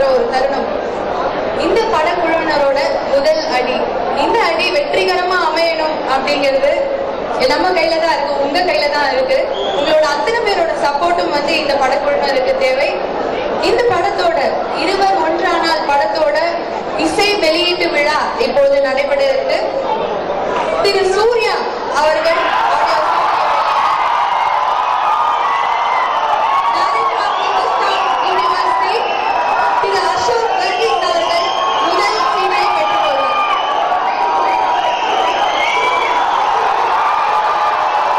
இருக்கிற ஒரு தருணம். இந்த படக்குழுவினரோட முதல் அடி. இந்த அடி வெற்றிகரமா அமையணும் அப்படிங்கிறது நம்ம கையில தான் இருக்கு உங்க கையில தான் இருக்கு. உங்களோட அத்தனை பேரோட சப்போர்ட்டும் வந்து இந்த படக்குழுவினருக்கு தேவை. இந்த படத்தோட இருவர் ஒன்றானால் படத்தோட இசை வெளியீட்டு விழா இப்போது நடைபெற இருக்கு. திரு சூர்யா அவர்கள்